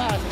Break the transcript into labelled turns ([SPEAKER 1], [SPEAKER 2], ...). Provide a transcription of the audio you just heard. [SPEAKER 1] más.